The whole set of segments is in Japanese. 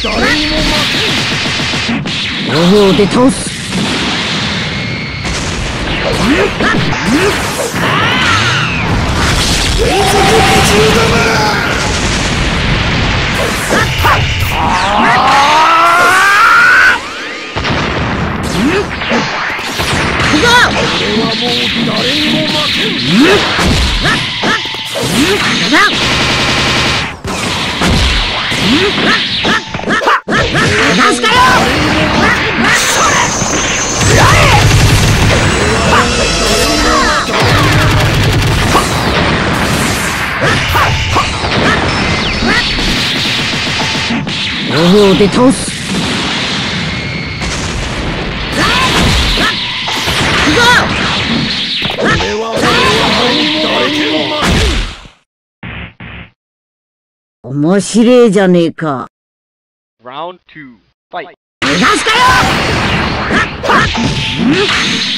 誰にも負けん両方で倒すう誰にも負けん両方で倒す面白えじゃねえか Round two. Fight. 出すかよ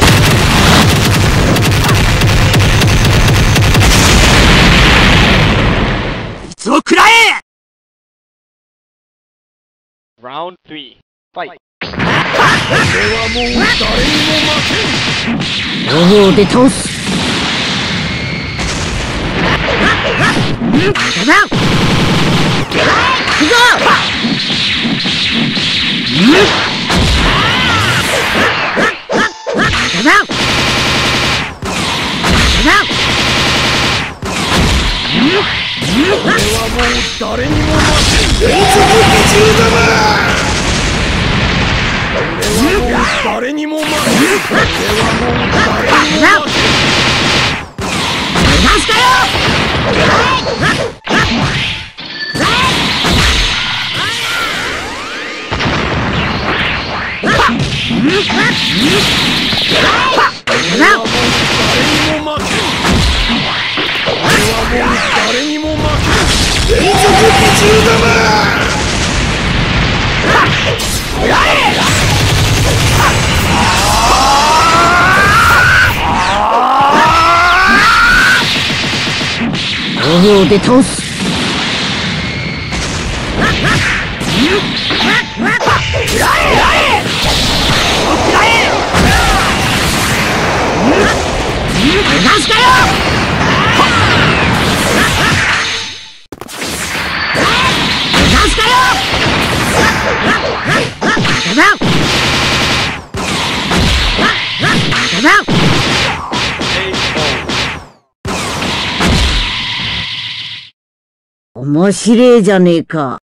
食らえ！Round three. Fight. 俺はもう誰にも負けん。両方で倒すだ行こうだだ俺はもう誰にも負けん連続奇襲玉俺はもう誰にも負けん俺はもう誰にも負けん出すかよ俺両方で倒す。出すかよ。出すかよ。だ面白えじゃねえか。